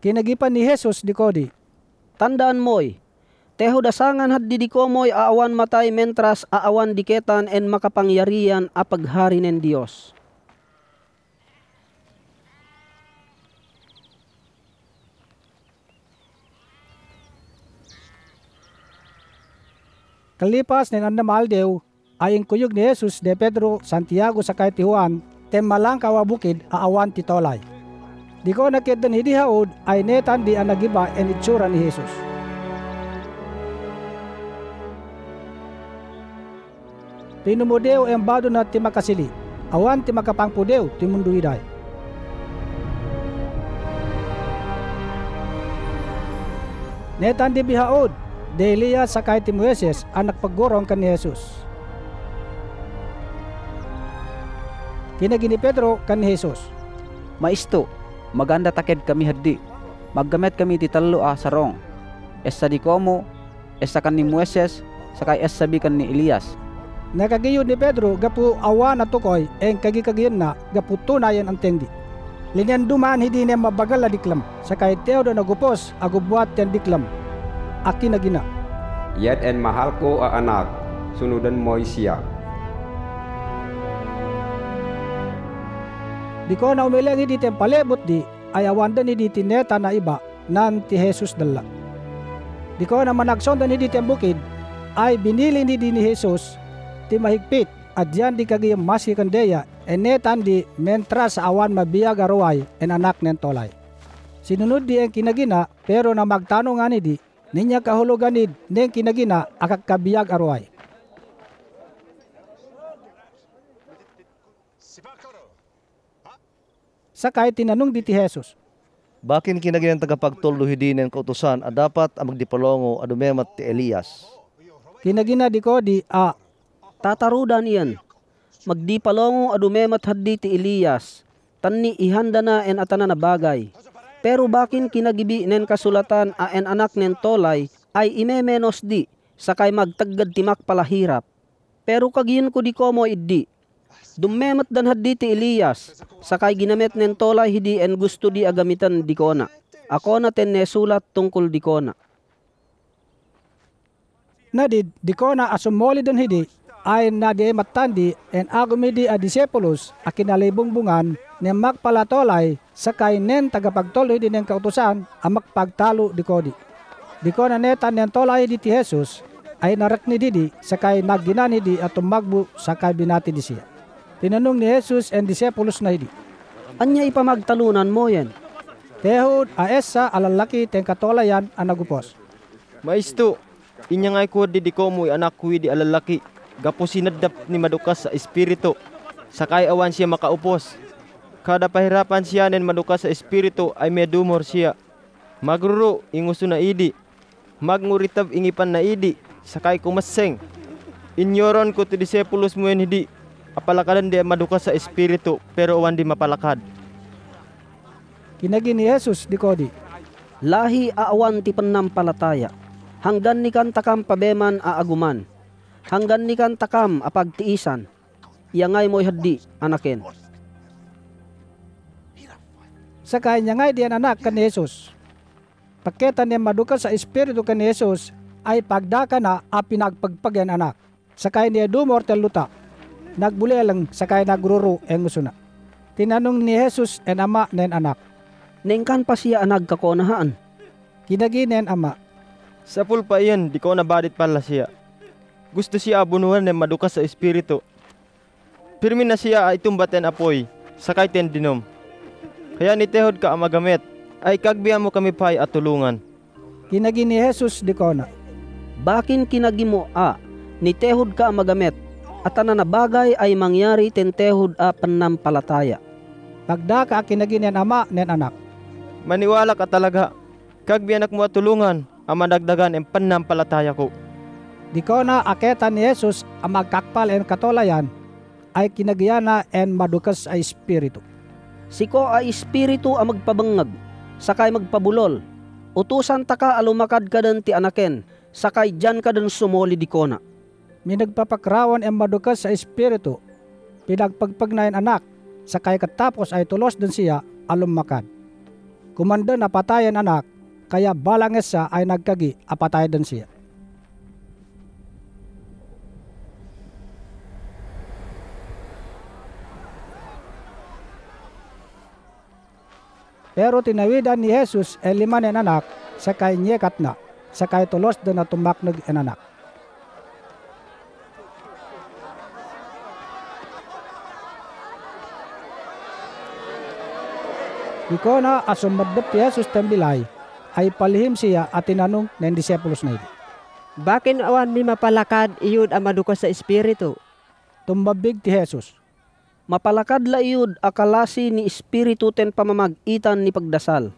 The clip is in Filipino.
Kinagipan ni Jesus di kodi. Tandaan mo'y, teho dasangan haddi di ko mo'y aawan matay mentras aawan diketan en makapangyarian a paghari nen Dios. Kalipas ng andamal dew, ayong kuyog ni Jesus de Pedro, Santiago sa kay Juan, tem malang kawabukid aawan ti tolay. Di ko nakitan hidi haod ay netan di ang nagiba en itsura ni Jesus. Tinumudeo ang bado na ti makasili, awan ti makapangpudeo ti mundo iday. Netan di bihaod, de Elias sa kay ti Moises ang nagpagurong kan ni Jesus. Kinagini Pedro kan ni Jesus. Maisto, maganda taked kami haddi. Maggamit kami ti talo a sarong. Essa di komo, essa kan ni Moises, sakay essa bi kan ni Elias. Nakagiyon ni Pedro gapu awa na tukoy en kagikagiyon na gapu tunayan ang tendi. Linyan duman hindi niya mabagal na diklam. Sa kay teo do nagupos agubuat yan diklam. Aki na gina. Yet en mahal ko a anak, sunudan mo siya. Di ko na umilang hindi tem palebot di ay awanda ni di tineta na iba nan ti Jesus dala. Di ko na managsonda ni di tem bukid ay binili ni di ni Jesus ti mahigpit at diyan di kagi masi kandeya enetan di mentra sa awan mabiyag aruay en anak nen tolay. Sinunod di ang kinagina pero na magtanong nga ni di ninya kahuluganid nen kinagina akak kabiyag aruay. Sakay tinanong di ti Jesus. Bakin kinagyan tagapagtuldo hidinen kautusan a dapat ang magdipalongo adumemat ti Elias. Kinagina di ko di a Tatarudan iyan. Magdi palongo adumemat haddi ti Elias. Tanni ihanda na en atana na bagay. Pero bakin kinagibi nen kasulatan a en anak nen tolay ay imemenos di sakay magtaggad timak palahirap. Pero kagiyon ko di ko mo iddi. Dumemat dan haddi ti Elias. Sakay ginamit nen tolay hidi en gusto di agamitan di ko na. Ako na ten nesulat tungkol di ko na. nadid di ko na asumoli don hidi ay nadi matandi en agumidi a disipulus a kinalibungbungan ni magpalatolay sakay nen tagapagtolo di nen kautusan a magpagtalo di kodi. Di ko netan nen tolay di ti Jesus ay narak ni didi sakay nagginani di at tumagbo sakay binati di siya. Tinanong ni Jesus en disipulus na hidi. Anya ipamagtalunan mo yan. Tehod a esa alalaki ten katolayan a nagupos. Maisto, inya ngay ko di di ko mo anak ko di alalaki. Gapo sinadap ni madukas sa espiritu. Sakay awan siya makaupos. Kada pahirapan siya nen madukas sa espiritu ay medumor siya. Magruro inguso na idi. Magnguritab ingipan na idi. Sakay kumaseng. Inyoron ko ti disipulus mo yan hidi. Apalakadan di madukas sa espiritu pero awan di mapalakad. Kinagi ni Jesus di kodi. Lahi aawan ti panampalataya. Hanggan ni kan takam pabeman aaguman. Hanggan ni kan takam apagtiisan. Yangay mo'y haddi, anaken. Sakay niya ngay diyan anak kan ni Jesus. Paketa niya maduka sa espiritu kan ni Jesus ay pagdaka na a pinagpagpagyan anak. Sakay niya dumor tel luta. Nagbuli lang sakay nagruro en musuna. Tinanong ni Jesus en ama nen anak. Nengkan pa siya anag kakonahaan. Kinagi nen ama. Sa pulpa iyan, di ko nabadit pala siya. Gusto siya abunuhan ng madukas sa espiritu. Pirmi na siya ay tumbaten apoy, sakay ten dinom. Kaya nitehod ka ang magamit, ay kagbiyan mo kami pay at tulungan. Kinagi ni Jesus di kona. Bakin kinagi mo a, ni tehod ka magamit, at ana na bagay ay mangyari ten tehod a panampalataya. Pagdaka kinagi nen ama nen anak. Maniwala ka talaga, kagbiyanak mo at tulungan, ang madagdagan ang panampalataya ko. Di ko na aketa ni Jesus ang magkakpal en katolayan ay kinagiyana en madukas ay espiritu. Siko ay espiritu ang magpabangag, sakay magpabulol. Utusan ta ka alumakad ka dan ti anaken, sakay dyan ka dan sumoli di kona. Minagpapakrawan en madukas sa espiritu. Pinagpagpagnayan anak, sakay katapos ay tulos din siya alumakad. Kumanda na patayan anak, kaya balanges siya ay nagkagi, apatayan siya. Pero tinawidan ni Jesus el lima nen anak, sakay nyekat na, sakay tulos do na tumaknog en anak. Iko na asumadap ti Jesus tembilay, ay palihim siya at tinanong ng disciples na ito. Bakin awan mi mapalakad iyud ang madukas sa espiritu. Tumbabig ti Jesus, Mapalakad la iyud akalasi ni espiritu ten pamamagitan ni pagdasal.